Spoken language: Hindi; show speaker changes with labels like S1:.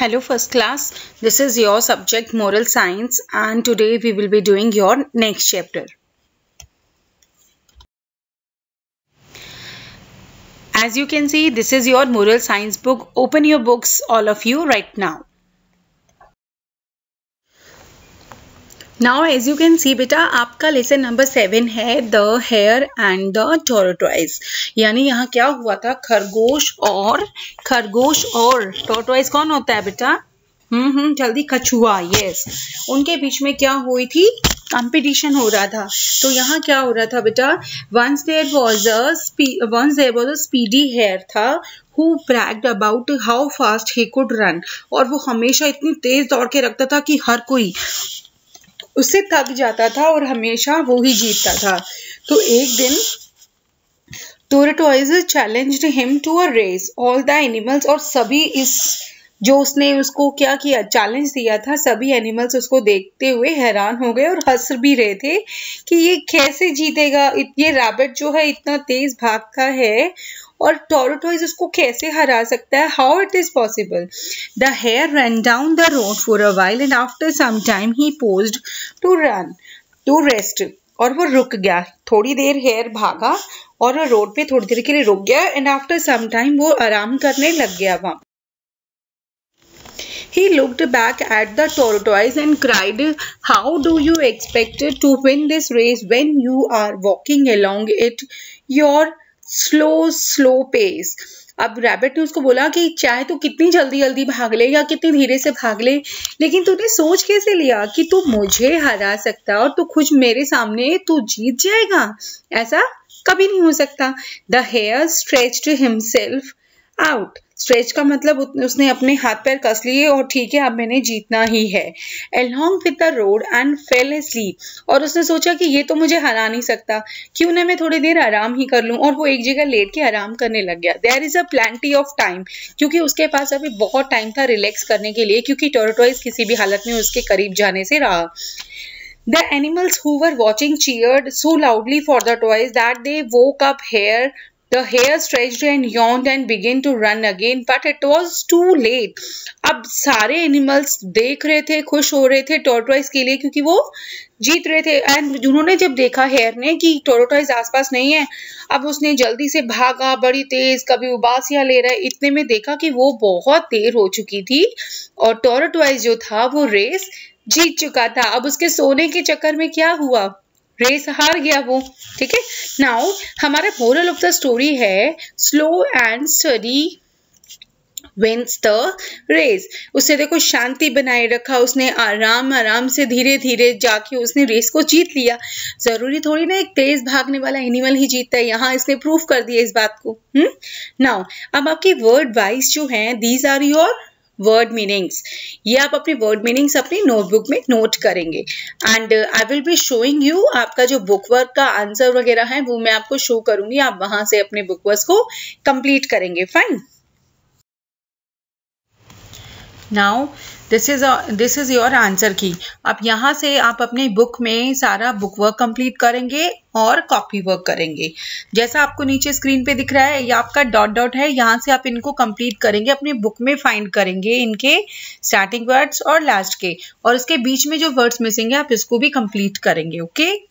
S1: Hello first class, this is your subject moral science and today we will be doing your next chapter. As you can see, this is your moral science book. Open your books all of you right now. Now as you can see बेटा, आपका लेसन नंबर सेवन है the hare and the tortoise यानी यहाँ क्या हुआ था? खरगोश और खरगोश और टोरोटॉइज कौन होता है बेटा? हम्म हम्म जल्दी कछुआ यस उनके बीच में क्या हुई थी? कंपटीशन हो रहा था। तो यहाँ क्या हो रहा था बेटा? Once there was a once there was a speedy hare था who bragged about how fast he could run और वो हमेशा इतनी तेज दौड़ के रखता था कि हर कोई उससे थक जाता था और हमेशा वो ही जीतता था। तो एक दिन tortoise challenge him to a race all the animals और सभी इस जो उसने उसको क्या किया चैलेंज दिया था, सभी एनिमल्स उसको देखते हुए हैरान हो गए और हंस भी रहे थे कि ये कैसे जीतेगा। ये रैबिट जो है इतना तेज भागता है और टोरोटोइज उसको कैसे हरा सकता है? How it is possible the hare run down the road for a while and after some time he paused to run to rest और वो रुक गया। थोड़ी देर हेयर भागा और रोड पे थोड़ी देर के लिए रुक गया एंड आफ्टर सम टाइम वो आराम करने लग गया वहाँ। He looked back at the tortoise and cried, How do you expect to win this race when you are walking along it? Your slow slow pace अब रैबिट ने उसको बोला कि चाहे तो कितनी जल्दी जल्दी भाग ले या कितनी धीरे से भाग ले लेकिन तूने सोच कैसे लिया कि तू मुझे हरा सकता और तू खुद मेरे सामने तू जीत जाएगा? ऐसा कभी नहीं हो सकता। The hare stretched himself out stretch का मतलब उसने अपने हाथ पैर कस लिए और ठीक है, अब मैंने जीतना ही है। Along with the road and fell sleep और उसने सोचा कि ये तो मुझे हरा नहीं सकता। क्यों ना मैं थोड़ी देर आराम ही कर लूँ? और वो एक जगह लेट के आराम करने लग गया। There is a plenty of time क्योंकि उसके पास अभी बहुत टाइम था रिलैक्स करने के लिए, क्योंकि टोरोटोइज किसी भी हालत में उसके करीब जाने से रहा। The animals who were watching cheered so loudly for the toys that they woke up hair The hare stretched and yawned and began to run again, but it was too late. अब सारे एनिमल्स देख रहे थे खुश हो रहे थे टोरटोइज के लिए क्योंकि वो जीत रहे थे। एंड उन्होंने जब देखा हेयर ने कि टोरोटोइज आसपास नहीं है अब उसने जल्दी से भागा बड़ी तेज कभी उबासियाँ ले रहा है। इतने में देखा कि वो बहुत देर हो चुकी थी और टोरोटोइज जो था वो रेस जीत चुका था। अब उसके सोने के चक्कर में क्या हुआ? रेस हार गया वो, ठीक है? नाउ हमारा मोरल ऑफ़ द स्टोरी है slow and steady wins the race उससे देखो शांति बनाए रखा, उसने आराम आराम से धीरे धीरे जाके उसने रेस को जीत लिया। ज़रूरी थोड़ी ना एक तेज भागने वाला एनिमल ही जीतता है, यहाँ इसने प्रूफ कर दिया इस बात को। हम्म? नाउ अब आपकी वर्ड वाइज जो है these are your word meanings ये आप अपने वर्ड मीनिंग्स अपनी नोटबुक में नोट करेंगे। And I will be showing you आपका जो बुक वर्क का आंसर वगैरह है, वो मैं आपको शो करूँगी। आप वहाँ से अपने बुक वर्क को कंप्लीट करेंगे। Fine now this is this is your answer key. अब यहाँ से आप अपने बुक में सारा बुक वर्क कंप्लीट करेंगे और कॉपी वर्क करेंगे। जैसा आपको नीचे स्क्रीन पे दिख रहा है, ये आपका डॉट डॉट है। यहाँ से आप इनको कंप्लीट करेंगे, अपने बुक में फाइंड करेंगे इनके स्टार्टिंग वर्ड्स और लास्ट के। और इसके बीच में जो वर्ड्स मिसिंग है, आप इसको भी कंप्लीट करेंगे ओके okay?